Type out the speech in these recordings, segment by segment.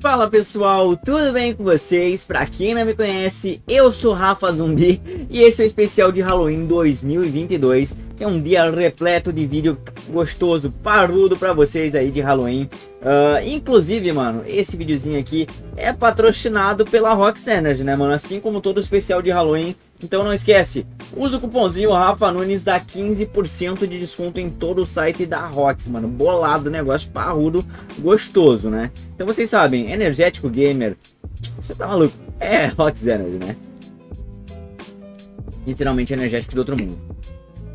Fala pessoal, tudo bem com vocês? Pra quem não me conhece, eu sou Rafa Zumbi e esse é o especial de Halloween 2022, que é um dia repleto de vídeo gostoso, parudo pra vocês aí de Halloween. Uh, inclusive, mano, esse videozinho aqui é patrocinado pela Rox Energy, né, mano? Assim como todo especial de Halloween. Então não esquece, usa o cupomzinho Rafa Nunes, dá 15% de desconto em todo o site da Rox, mano. Bolado, negócio parrudo, gostoso, né? Então vocês sabem, energético gamer, você tá maluco? É Rox Energy, né? Literalmente energético de outro mundo.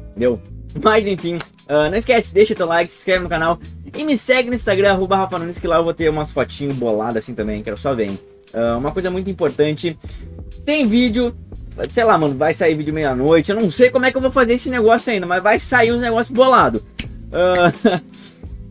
Entendeu? Mas enfim, uh, não esquece, deixa teu like, se inscreve no canal e me segue no Instagram, arroba Rafa Nunes, que lá eu vou ter umas fotinhas boladas assim também, quero só ver. Uh, uma coisa muito importante, tem vídeo, sei lá, mano, vai sair vídeo meia-noite, eu não sei como é que eu vou fazer esse negócio ainda, mas vai sair uns negócios bolados. Uh,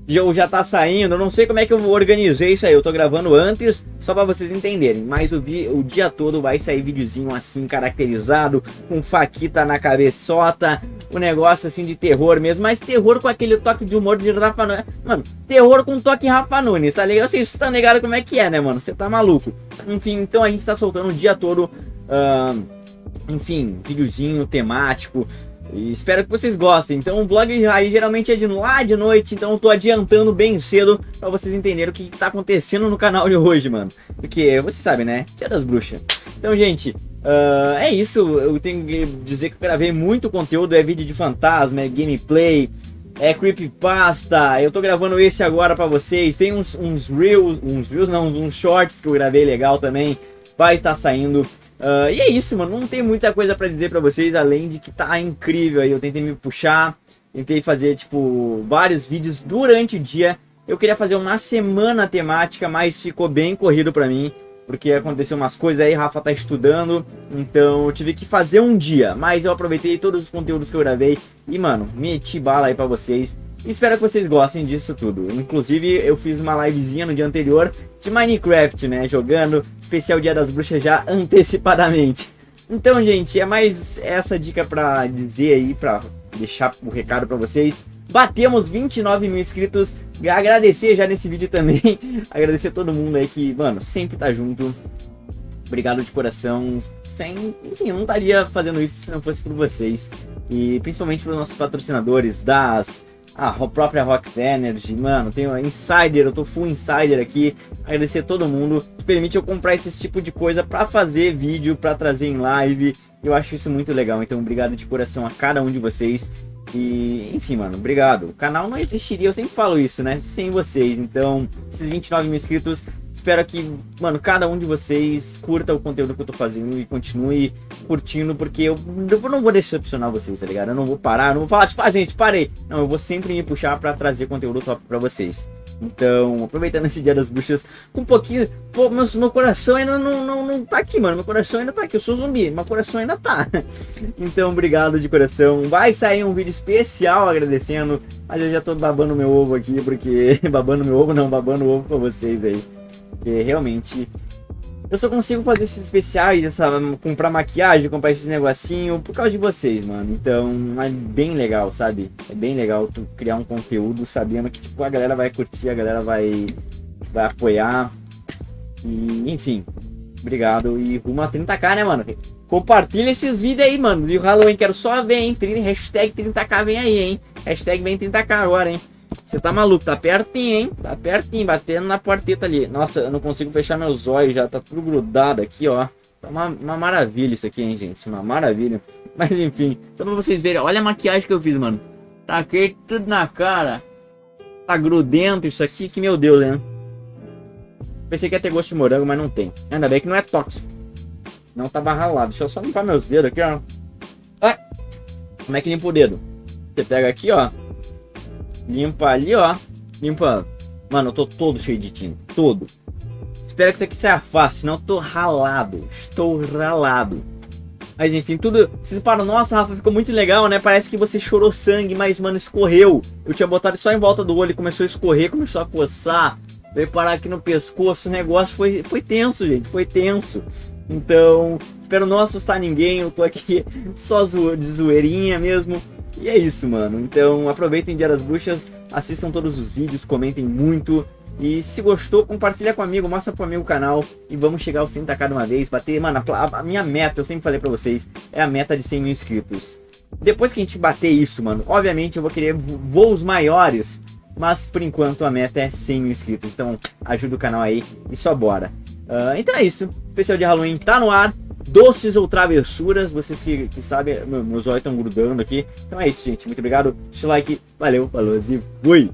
já, já tá saindo, eu não sei como é que eu organizei isso aí, eu tô gravando antes, só pra vocês entenderem, mas o, vi, o dia todo vai sair videozinho assim, caracterizado, com faquita na cabeçota, o um negócio assim de terror mesmo, mas terror com aquele toque de humor de Rafa Nunes, mano, terror com toque Rafa Nunes, tá ligado? Vocês estão ligados como é que é, né, mano, você tá maluco. Enfim, então a gente tá soltando o dia todo, uh, enfim, videozinho temático, e espero que vocês gostem. Então o vlog aí geralmente é de lá de noite, então eu tô adiantando bem cedo pra vocês entenderem o que tá acontecendo no canal de hoje, mano. Porque você sabe, né? Dia das bruxas. Então, gente, uh, é isso. Eu tenho que dizer que eu gravei muito conteúdo, é vídeo de fantasma, é gameplay, é creepypasta. Eu tô gravando esse agora pra vocês. Tem uns, uns reels, uns reels não, uns shorts que eu gravei legal também. Vai estar saindo. Uh, e é isso, mano. Não tem muita coisa para dizer para vocês, além de que tá incrível aí. Eu tentei me puxar, tentei fazer, tipo, vários vídeos durante o dia. Eu queria fazer uma semana temática, mas ficou bem corrido para mim. Porque aconteceu umas coisas aí, Rafa tá estudando, então eu tive que fazer um dia. Mas eu aproveitei todos os conteúdos que eu gravei e, mano, meti bala aí pra vocês. Espero que vocês gostem disso tudo. Inclusive, eu fiz uma livezinha no dia anterior de Minecraft, né? Jogando especial Dia das Bruxas já antecipadamente. Então, gente, é mais essa dica pra dizer aí, pra deixar o recado pra vocês. Batemos 29 mil inscritos. Agradecer já nesse vídeo também. Agradecer a todo mundo aí que, mano, sempre tá junto. Obrigado de coração. Sem, enfim, eu não estaria fazendo isso se não fosse por vocês. E principalmente pelos nossos patrocinadores das a própria Rox Energy, mano, tem um Insider, eu tô full Insider aqui, agradecer a todo mundo que permite eu comprar esse tipo de coisa para fazer vídeo, para trazer em live, eu acho isso muito legal, então obrigado de coração a cada um de vocês, e enfim, mano, obrigado, o canal não existiria, eu sempre falo isso, né, sem vocês, então, esses 29 mil inscritos espero que, mano, cada um de vocês curta o conteúdo que eu tô fazendo e continue curtindo, porque eu, não vou decepcionar vocês, tá ligado? Eu não vou parar, não vou falar, tipo, ah, gente, parei. Não, eu vou sempre me puxar pra trazer conteúdo top pra vocês. Então, aproveitando esse dia das bruxas, com um pouquinho. Pô, meu, meu coração ainda não, não, não tá aqui, mano. Meu coração ainda tá aqui. Eu sou zumbi, meu coração ainda tá. Então, obrigado de coração. Vai sair um vídeo especial agradecendo. Mas eu já tô babando meu ovo aqui, porque. babando meu ovo, não, babando ovo pra vocês aí. Porque realmente eu só consigo fazer esses especiais, essa, comprar maquiagem, comprar esses negocinho por causa de vocês, mano. Então é bem legal, sabe? É bem legal tu criar um conteúdo sabendo que tipo, a galera vai curtir, a galera vai, vai apoiar. E enfim, obrigado. E rumo a 30k, né, mano? Compartilha esses vídeos aí, mano. Viu Halloween? Quero só ver, hein? Hashtag 30k vem aí, hein? Hashtag vem 30k agora, hein? Você tá maluco, tá pertinho, hein? Tá pertinho, batendo na porteta ali. Nossa, eu não consigo fechar meus olhos já, tá tudo grudado aqui, ó. Tá uma, uma maravilha isso aqui, hein, gente? Uma maravilha. Mas enfim, só pra vocês verem, olha a maquiagem que eu fiz, mano. Taquei tudo na cara. Tá grudento isso aqui, que meu Deus, hein? Pensei que ia ter gosto de morango, mas não tem. Ainda bem que não é tóxico. Não tava ralado. Deixa eu só limpar meus dedos aqui, ó. Ah, como é que limpa o dedo? Você pega aqui, ó. Limpa ali, ó. Limpa. Mano, eu tô todo cheio de tinta. Todo. Espero que isso aqui saia fácil, senão eu tô ralado. Estou ralado. Mas enfim, tudo. Vocês param, nossa, Rafa, ficou muito legal, né? Parece que você chorou sangue, mas, mano, escorreu. Eu tinha botado só em volta do olho começou a escorrer, começou a coçar. Veio parar aqui no pescoço. O negócio foi, foi tenso, gente. Foi tenso. Então, espero não assustar ninguém. Eu tô aqui só de zoeirinha mesmo. E é isso, mano. Então aproveitem Dia das Bruxas, assistam todos os vídeos, comentem muito. E se gostou, compartilha com amigo, mostra pro amigo o canal e vamos chegar aos 100k de uma vez, bater, mano, a, a, minha meta, eu sempre falei pra vocês, é a meta de 100 mil inscritos. Depois que a gente bater isso, mano, obviamente eu vou querer voos maiores, mas por enquanto a meta é 100 mil inscritos, então ajuda o canal aí e só bora. Uh, então é isso, o especial de Halloween tá no ar, doces ou travessuras, vocês que, que sabem, meu, meus olhos estão grudando aqui. Então é isso, gente, muito obrigado, deixa o like, valeu, falou e fui!